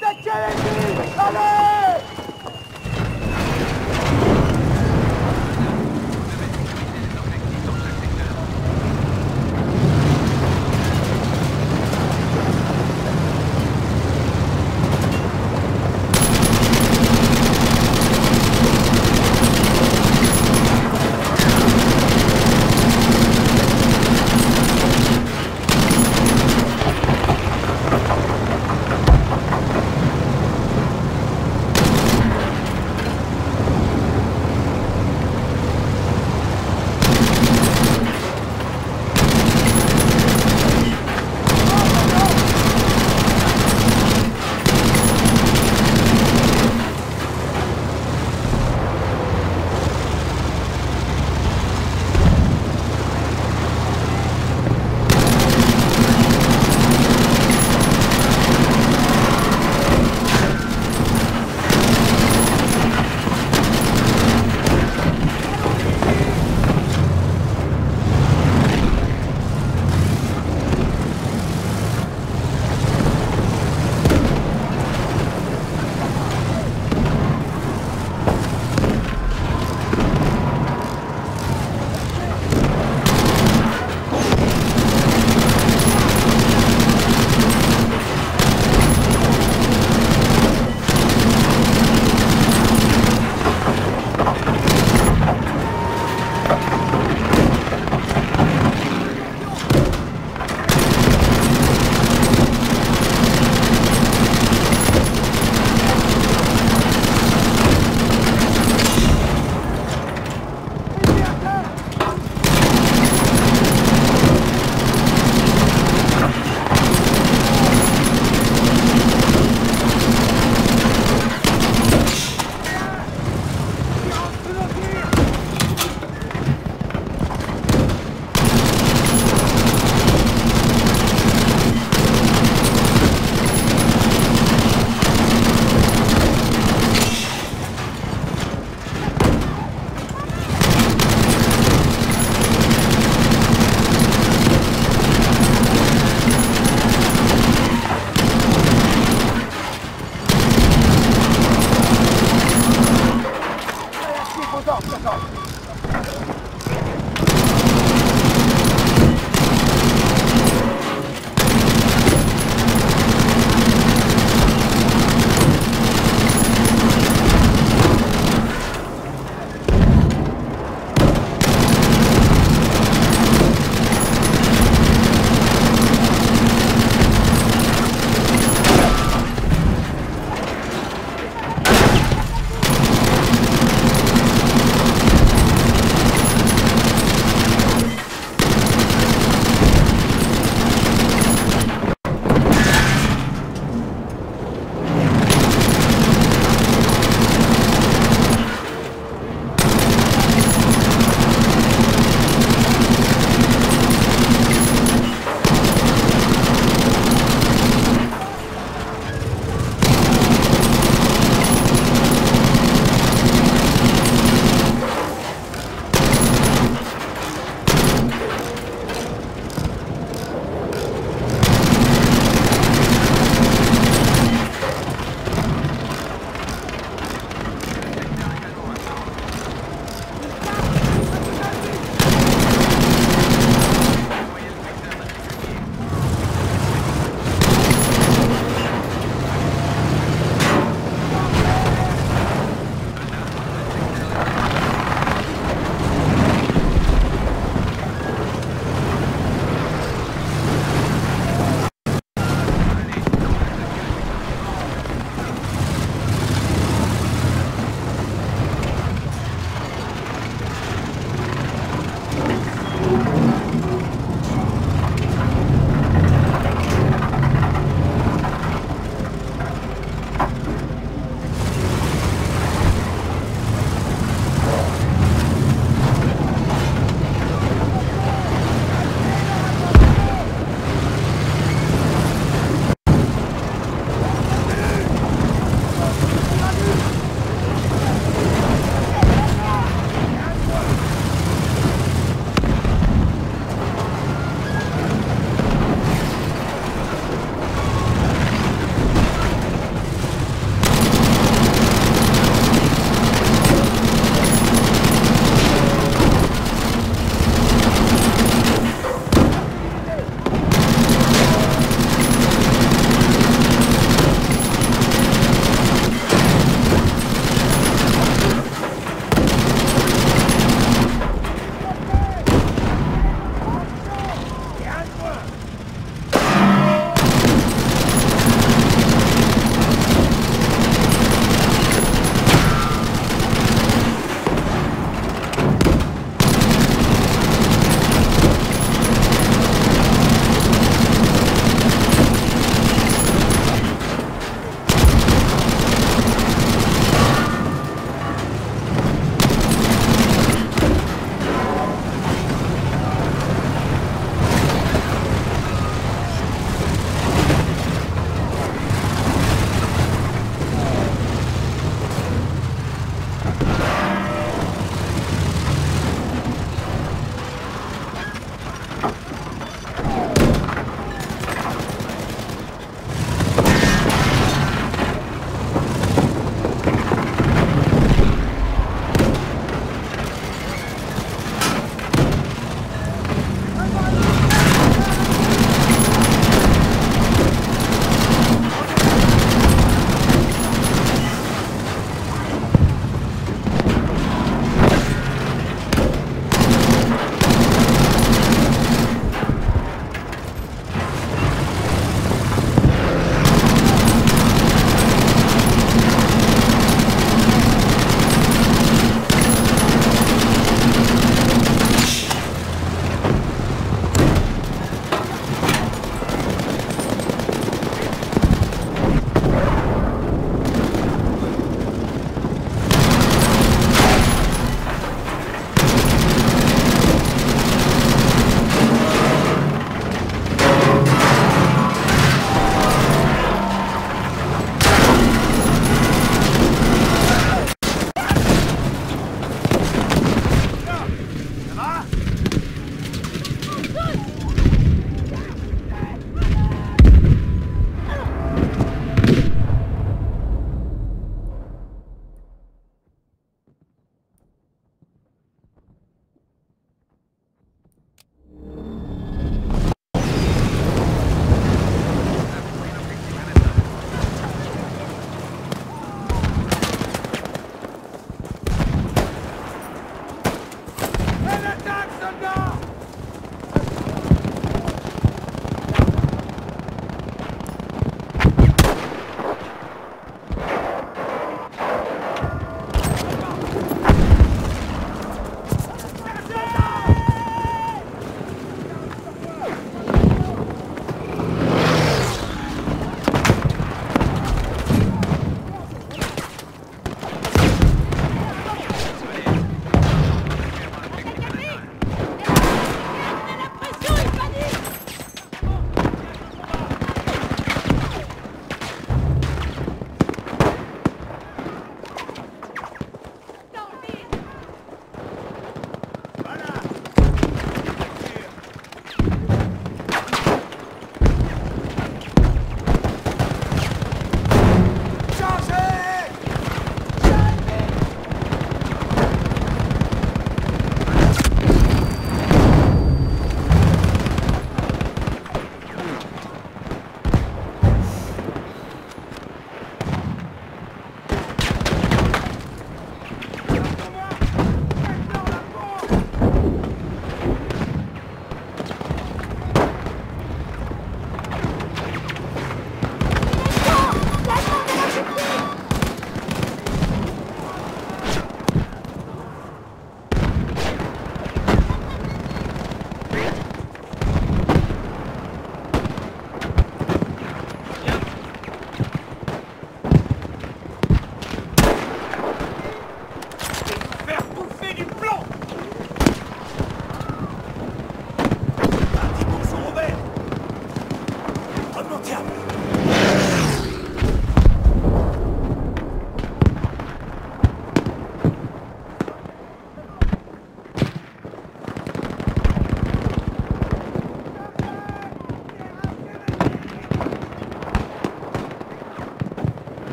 ¡Basta, Chelsea! ¡Vamos!